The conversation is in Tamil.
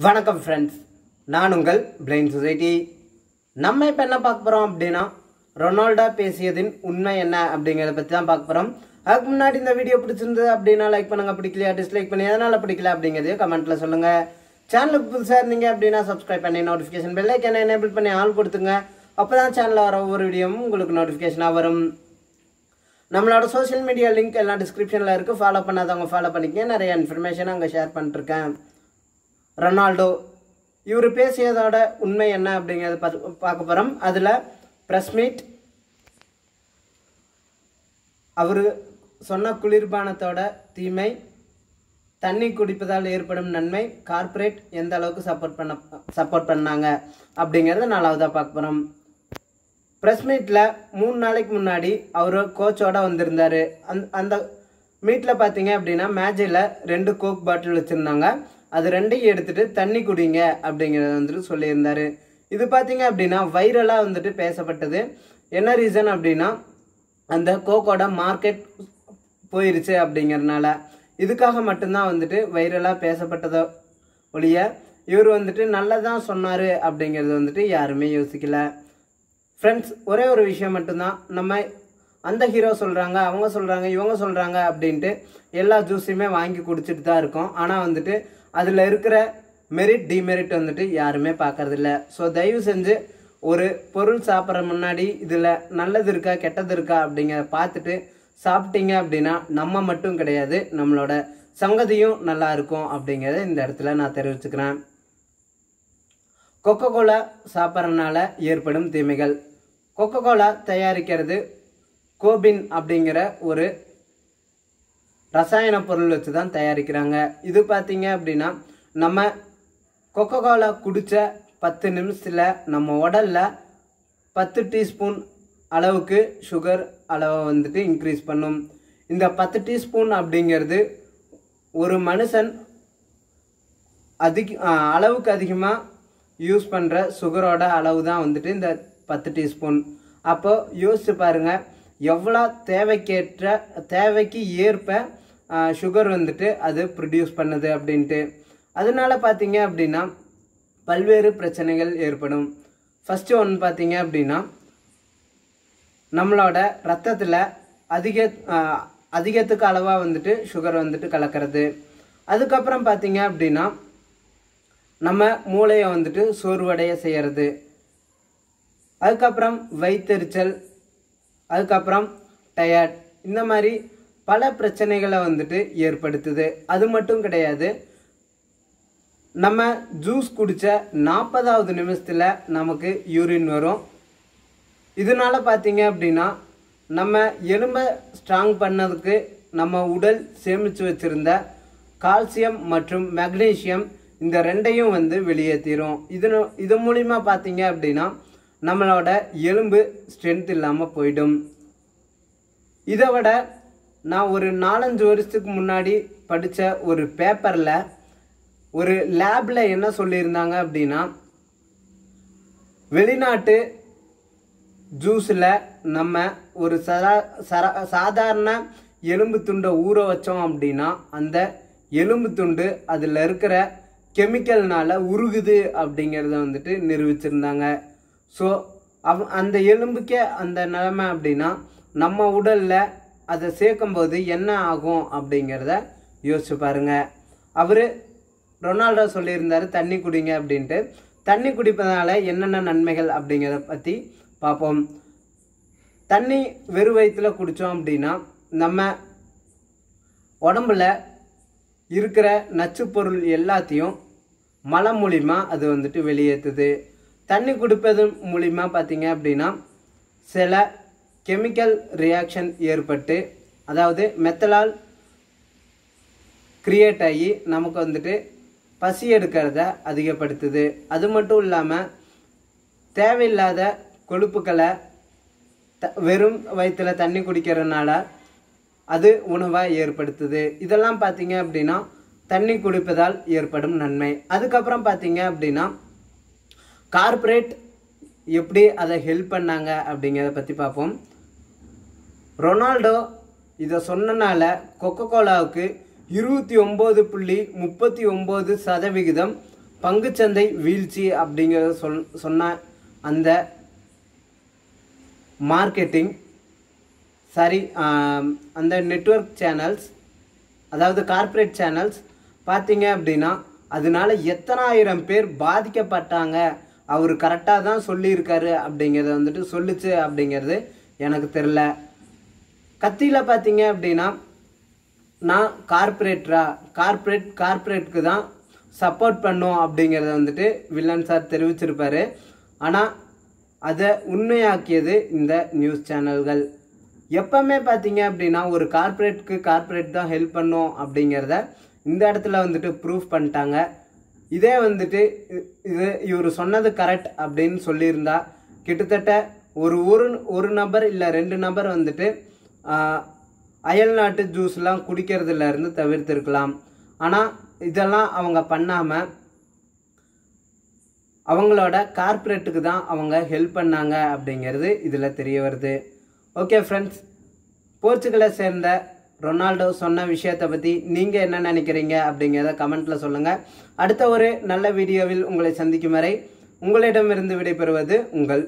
வணக்கம் ஃப்ரெண்ட்ஸ் நான் உங்கள் பிளைன் சொசைட்டி நம்ம இப்போ என்ன பார்க்க போகிறோம் அப்படின்னா ரொனால்டோ பேசியதின் உண்மை என்ன அப்படிங்கிறத பற்றி தான் பார்க்க போகிறோம் அதுக்கு முன்னாடி இந்த வீடியோ பிடிச்சிருந்தது அப்படின்னா லைக் பண்ணுங்கள் பிடிக்கலையா டிஸ்லைக் பண்ணி எதனால் பிடிக்கல அப்படிங்கிறதையும் கமெண்ட்டில் சொல்லுங்கள் சேனலுக்கு புதுசாக இருந்தீங்க அப்படின்னா சப்ஸ்கிரைப் பண்ணி நோட்டிஃபிகேஷன் பெல்லைக்கனை எனேபிள் பண்ணி ஆள் கொடுத்துங்க. அப்போ தான் சேனலில் வர ஒவ்வொரு வீடியோவும் உங்களுக்கு நோட்டிஃபிகேஷனாக வரும். நம்மளோட சோஷியல் மீடியா லிங்க் எல்லாம் டிஸ்கிரிப்ஷனில் இருக்குது ஃபாலோ பண்ணாதவங்க ஃபாலோ பண்ணிக்கங்க. நிறைய இன்ஃபர்மேஷன் அங்கே ஷேர் பண்ணிருக்கேன் ரொனால்டோ. இவர் பேசியதோட உண்மை என்ன அப்படிங்கிறத பார்த்து பார்க்க போகிறோம் அதில் ப்ரெஸ் மீட் அவர் சொன்ன குளிர்பானத்தோட தீமை தண்ணி குடிப்பதால் ஏற்படும் நன்மை கார்ப்பரேட் எந்த அளவுக்கு சப்போர்ட் பண்ண சப்போர்ட் பண்ணாங்க அப்படிங்கிறத நாலாவதாக பார்க்க போகிறோம் ப்ரெஸ் மீட்டில் மூணு நாளைக்கு முன்னாடி அவர் கோச்சோட வந்திருந்தார். அந் அந்த மீட்டில் பார்த்தீங்க அப்படின்னா மேஜையில் ரெண்டு கோக் பாட்டில் வச்சுருந்தாங்க. அது ரெண்டையும் எடுத்துட்டு தண்ணி குடிங்க அப்படிங்கிறத வந்துட்டு சொல்லியிருந்தாரு. இது பார்த்தீங்க அப்படின்னா வைரலாக வந்துட்டு பேசப்பட்டது. என்ன ரீசன் அப்படின்னா அந்த கோக்கோட மார்க்கெட் போயிருச்சு அப்படிங்கறதுனால இதுக்காக மட்டும்தான் வந்துட்டு வைரலாக பேசப்பட்டதோ ஒழிய இவர் வந்துட்டு நல்லதான் சொன்னார் அப்படிங்கிறது வந்துட்டு யாருமே யோசிக்கல. ஃப்ரெண்ட்ஸ் ஒரே ஒரு விஷயம் மட்டும்தான். நம்ம அந்த ஹீரோ சொல்கிறாங்க அவங்க சொல்கிறாங்க இவங்க சொல்கிறாங்க அப்படின்ட்டு எல்லா ஜூஸையுமே வாங்கி குடிச்சிட்டு தான் இருக்கோம். ஆனால் வந்துட்டு அதில் இருக்கிற மெரிட் டிமெரிட் வந்துட்டு யாருமே பார்க்கறதில்ல. ஸோ தயவு செஞ்சு ஒரு பொருள் சாப்பிட்ற முன்னாடி இதில் நல்லது இருக்கா கெட்டது இருக்கா அப்படிங்கிறத பார்த்துட்டு சாப்பிட்டீங்க அப்படின்னா நம்ம மட்டும் கிடையாது நம்மளோட சங்கதியும் நல்லா இருக்கும் அப்படிங்கிறத இந்த இடத்துல நான் தெரிவிச்சுக்கிறேன். கொக்கோ கோலா சாப்பிட்றதுனால ஏற்படும் தீமைகள். கொக்கோ கோலா தயாரிக்கிறது கோபின் அப்படிங்கிற ஒரு ரசாயன பொருள் வச்சு தான் தயாரிக்கிறாங்க. இது பார்த்தீங்க அப்படின்னா நம்ம கொக்கோ கோலா குடித்த பத்து நிமிஷத்தில் நம்ம உடலில் பத்து டீஸ்பூன் அளவுக்கு சுகர் அளவை வந்துட்டு இன்க்ரீஸ் பண்ணும். இந்த பத்து டீஸ்பூன் அப்படிங்கிறது ஒரு மனுஷன் அதிக அளவுக்கு அதிகமாக யூஸ் பண்ணுற சுகரோட அளவு தான் வந்துட்டு இந்த பத்து டீஸ்பூன். அப்போது யோசிச்சு பாருங்கள் எவ்வளோ தேவைக்கேற்ற தேவைக்கு ஏற்ப சுகர் வந்துட்டு அது ப்ரொடியூஸ் பண்ணுது அப்படின்ட்டு. அதனால பார்த்தீங்க அப்படின்னா பல்வேறு பிரச்சனைகள் ஏற்படும். ஃபஸ்ட்டு ஒன்று பார்த்தீங்க அப்படின்னா நம்மளோட ரத்தத்தில் அதிக அதிகத்துக்கு அளவாக வந்துட்டு சுகர் வந்துட்டு கலக்கிறது. அதுக்கப்புறம் பார்த்தீங்க அப்படின்னா நம்ம மூளையை வந்துட்டு சோர்வடைய செய்கிறது அதுக்கப்புறம் வயிற்றுச்சல் அதுக்கப்புறம் டயர்ட். இந்த மாதிரி பல பிரச்சனைகளை வந்துட்டு ஏற்படுத்துது. அது மட்டும் கிடையாது. நம்ம ஜூஸ் குடித்த நாற்பதாவது நிமிஷத்தில் நமக்கு யூரின் வரும். இதனால் பார்த்தீங்க அப்படின்னா நம்ம எலும்பை ஸ்ட்ராங் பண்ணதுக்கு நம்ம உடல் சேமித்து வச்சுருந்த கால்சியம் மற்றும் மெக்னீஷியம் இந்த ரெண்டையும் வந்து வெளியேற்றிரும் இது இது மூலிமா பார்த்தீங்க அப்படின்னா நம்மளோட எலும்பு ஸ்ட்ரென்த் இல்லாமல் போயிடும். இதை விட நான் ஒரு நாலஞ்சு வருஷத்துக்கு முன்னாடி படித்த ஒரு பேப்பரில் ஒரு லேபில் என்ன சொல்லியிருந்தாங்க அப்படின்னா வெளிநாட்டு ஜூஸில் நம்ம ஒரு சரா சரா சாதாரண எலும்பு துண்டை ஊற வச்சோம் அப்படின்னா அந்த எலும்பு துண்டு அதில் இருக்கிற கெமிக்கல்னால உருகுது அப்படிங்கிறத வந்துட்டு நிரூபிச்சிருந்தாங்க. ஸோ அவ் அந்த எலும்புக்கே அந்த நிலைமை அப்படின்னா நம்ம உடலில் அதை சேர்க்கும்போது என்ன ஆகும் அப்படிங்கிறத யோசிச்சு பாருங்க. அவர் ரொனால்டோ சொல்லியிருந்தாரு தண்ணி குடிங்க அப்படின்ட்டு. தண்ணி குடிப்பதனால என்னென்ன நன்மைகள் அப்படிங்கிறத பற்றி பார்ப்போம் தண்ணி வெறும் வயிற்றில் குடித்தோம் அப்படின்னா நம்ம உடம்புல இருக்கிற நச்சுப்பொருள் எல்லாத்தையும் மலம் மூலிமா அது வந்துட்டு வெளியேற்றுது தண்ணி குடிப்பது மூலிமா பார்த்தீங்க அப்படின்னா சில கெமிக்கல் ரியாக்ஷன் ஏற்பட்டு அதாவது மெத்தலால் கிரியேட் ஆகி நமக்கு வந்துட்டு பசி எடுக்கிறத அதிகப்படுத்துது. அது மட்டும் இல்லாமல் தேவையில்லாத கொழுப்புக்களை த வெறும் வயிற்றில் தண்ணி குடிக்கிறதுனால அது உணவாக ஏற்படுத்துது. இதெல்லாம் பார்த்தீங்க அப்படின்னா தண்ணி குடிப்பதால் ஏற்படும் நன்மை. அதுக்கப்புறம் பார்த்தீங்க அப்படின்னா கார்ப்பரேட் எப்படி அதை ஹெல்ப் பண்ணாங்க அப்படிங்கிறத பற்றி பார்ப்போம். ரொனால்டோ இதை சொன்னனால கொக்கோ கோலாவுக்கு இருபத்தி ஒம்பது புள்ளி முப்பத்தி ஒம்பது சதவிகிதம் பங்குச்சந்தை வீழ்ச்சி அப்படிங்கிறத சொல் சொன்ன அந்த மார்க்கெட்டிங் சாரி அந்த நெட்வொர்க் சேனல்ஸ் அதாவது கார்ப்பரேட் சேனல்ஸ் பார்த்தீங்க அப்படின்னா அதனால எத்தனாயிரம் பேர் பாதிக்கப்பட்டாங்க அவர் கரெக்டாக தான் சொல்லியிருக்காரு அப்படிங்கிறத வந்துட்டு சொல்லுச்சு அப்படிங்கிறது எனக்கு தெரில கத்தியில் பார்த்தீங்க அப்படின்னா நான் கார்ப்பரேட்டரா கார்ப்பரேட் கார்ப்பரேட்க்கு தான் சப்போர்ட் பண்ணும் அப்படிங்கிறத வந்துட்டு வில்லன் சார் தெரிவிச்சிருப்பாரு. ஆனால் அதை உண்மையாக்கியது இந்த நியூஸ் சேனல்கள் எப்பவுமே பார்த்தீங்க அப்படின்னா ஒரு கார்ப்பரேட்க்கு கார்ப்பரேட் தான் ஹெல்ப் பண்ணும் அப்படிங்கிறத இந்த இடத்துல வந்துட்டு ப்ரூஃப் பண்ணிட்டாங்க. இதே வந்துட்டு இது இவர் சொன்னது கரெக்ட் அப்படின்னு சொல்லியிருந்தா கிட்டத்தட்ட ஒரு ஒரு ஒரு நபர் இல்லை ரெண்டு நபர் வந்துட்டு அயல் நாட்டு ஜூஸ்லாம் குடிக்கிறதுலேருந்து தவிர்த்துருக்கலாம் தவிர்த்திருக்கலாம். ஆனால் இதெல்லாம் அவங்க பண்ணாமல் அவங்களோட கார்ப்பரேட்டுக்கு தான் அவங்க ஹெல்ப் பண்ணாங்க அப்படிங்கிறது இதில் தெரிய வருது. ஓகே ஃப்ரெண்ட்ஸ் போர்ச்சுகலை சேர்ந்த ரொனால்டோ சொன்ன விஷயத்தை பற்றி நீங்கள் என்ன நினைக்கிறீங்க அப்படிங்கிறத கமெண்ட்டில் சொல்லுங்கள் அடுத்த ஒரு நல்ல வீடியோவில் உங்களை சந்திக்கும் வரை உங்களிடமிருந்து விடைபெறுவது உங்கள்